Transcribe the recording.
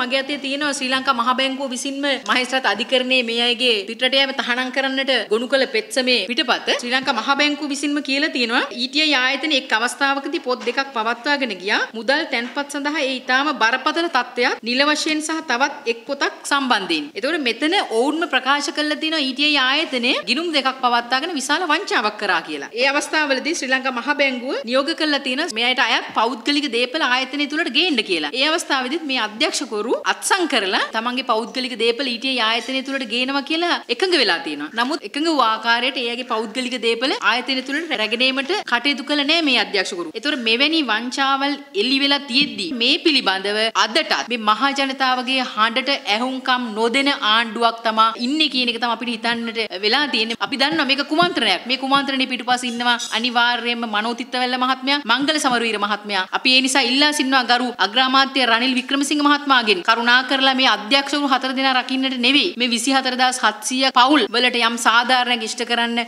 මගේ අතේ තියෙනවා ශ්‍රී ලංකා මහ බැංකුව විසින්ම මහේස්ත්‍රාත් අධිකරණයේ මේ අයගේ පිටරට යෑම තහනම් කරන්නට ගොනු කළ පෙත්සමේ පිටපත ශ්‍රී ලංකා මහ බැංකුව විසින්ම කියලා තියෙනවා ETI ආයතනයේ එක් අවස්ථාවකදී පොත් දෙකක් පවත්වාගෙන ගියා මුදල් තැන්පත් සඳහා ඒ ඊටාම බරපතල තත්ත්වයක් නිල වශයෙන් සහ තවත් එක් පොතක් සම්බන්ධයෙන්. ඒතකොට මෙතන ඔවුන්ම ප්‍රකාශ කරලා තියෙනවා ETI ආයතනය ගිනුම් දෙකක් පවත්වාගෙන විශාල වංචාවක් කරා කියලා. ඒ අවස්ථාවවලදී ශ්‍රී ලංකා මහ බැංකුව නියෝග කරලා තියෙනවා මේ අයට අයත් පෞද්ගලික දේපල ආයතනය තුලට ගේන්න කියලා. ඒ අවස්ථාවේදීත් මේ අධ්‍යක්ෂකවරු අත්සන් කරලා තමන්ගේ පෞද්ගලික දේපල ඊට ආයතනය තුලට ගේනවා කියලා එකඟ වෙලා තියෙනවා. නමුත් එකඟ වූ ආකාරයට එයාගේ පෞද්ගලික දේපල ආයතනය තුලට රැගෙනීමට කටයුතු කළ නැහැ මේ අධ්‍යක්ෂකවරු. ඒතර මෙවැනි වංචාවල් එල්ලි වෙලා තියෙද්දි මේ පිළිබඳව අදටත් මේ මහා ජනතාවගේ හඬට ඇහුම්කම් නොදෙන ආණ්ඩුවක් තමා ඉන්නේ කියන එක තමයි අපිට හිතන්නට වෙලා තියෙන්නේ. අපි දන්නවා මේක කුමන්ත්‍රණයක්. මේ කුමන්ත්‍රණේ පිටුපස්සේ ඉන්නවා අනිවාර්යයෙන්ම මනෝතිත්තවැල්ල මහත්මයා, මංගල සමරවීර මහත්මයා. අපි ඒ නිසා ඉල්ලා සිටිනවා ගරු අග්‍රාමාත්‍ය රනිල් වික්‍රමසිංහ මහත්මයාගෙන් කරුණා කරලා මේ අධ්‍යක්ෂකවරු හතර දෙනා රකින්නට නෙවෙයි. මේ 24700ක් පවුල් වලට යම් සාධාරණයක් ඉෂ්ට කරන්න